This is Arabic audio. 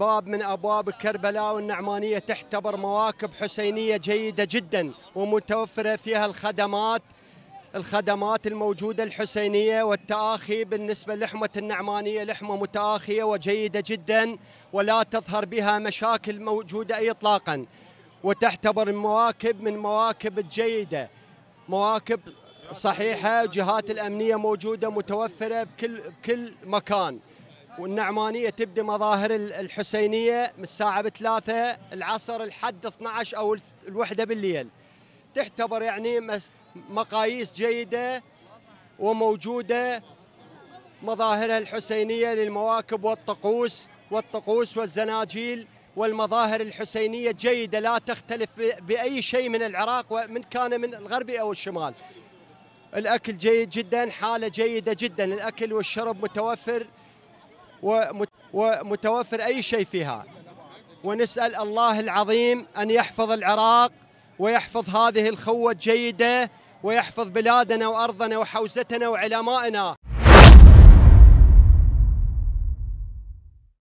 باب من أبواب كربلاء والنعمانيه تعتبر مواكب حسينية جيدة جدا ومتوفرة فيها الخدمات الخدمات الموجودة الحسينية والتآخي بالنسبة لحمة النعمانية لحمة متآخية وجيدة جدا ولا تظهر بها مشاكل موجودة اي اطلاقا وتعتبر المواكب من مواكب الجيده مواكب صحيحة الجهات الأمنية موجودة متوفرة بكل بكل مكان. والنعمانية تبدا مظاهر الحسينية من الساعة بثلاثة العصر لحد 12 أو الوحدة بالليل تعتبر يعني مقاييس جيدة وموجودة مظاهرها الحسينية للمواكب والطقوس والطقوس والزناجيل والمظاهر الحسينية جيدة لا تختلف بأي شيء من العراق ومن كان من الغربي أو الشمال. الأكل جيد جدا حالة جيدة جدا الأكل والشرب متوفر ومتوفر أي شيء فيها. ونسأل الله العظيم أن يحفظ العراق ويحفظ هذه الخوة الجيده ويحفظ بلادنا وأرضنا وحوزتنا وعلمائنا